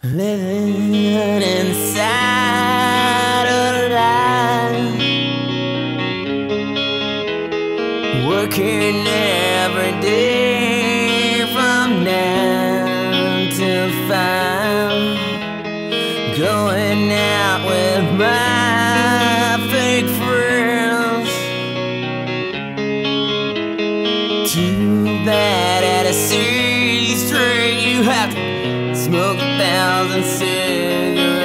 Living inside a lie Working every day from nine to five. Going out with my fake friends. Too bad at a city straight you have to Smoke a thousand cigarettes